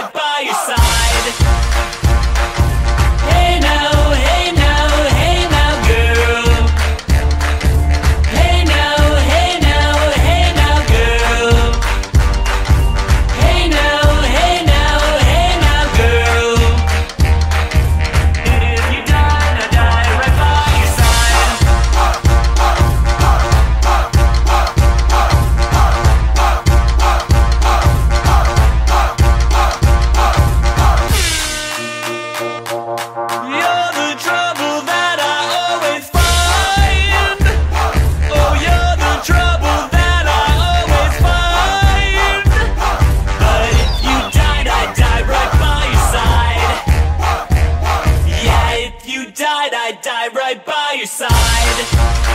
right by your side. Died, I'd die right by your side